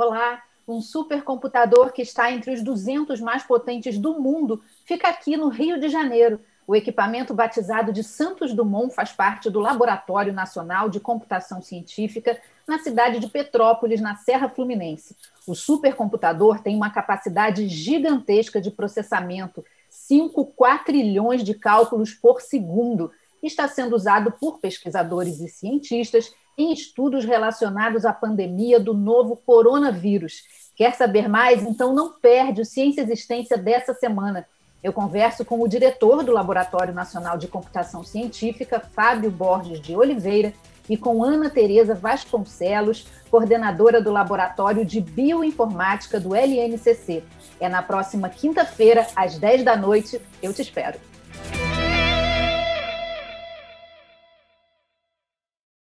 Olá! Um supercomputador que está entre os 200 mais potentes do mundo fica aqui no Rio de Janeiro. O equipamento batizado de Santos Dumont faz parte do Laboratório Nacional de Computação Científica na cidade de Petrópolis, na Serra Fluminense. O supercomputador tem uma capacidade gigantesca de processamento, 5 quatrilhões de cálculos por segundo, e está sendo usado por pesquisadores e cientistas em estudos relacionados à pandemia do novo coronavírus. Quer saber mais? Então não perde o Ciência Existência dessa semana. Eu converso com o diretor do Laboratório Nacional de Computação Científica, Fábio Borges de Oliveira, e com Ana Tereza Vasconcelos, coordenadora do Laboratório de Bioinformática do LNCC. É na próxima quinta-feira, às 10 da noite. Eu te espero.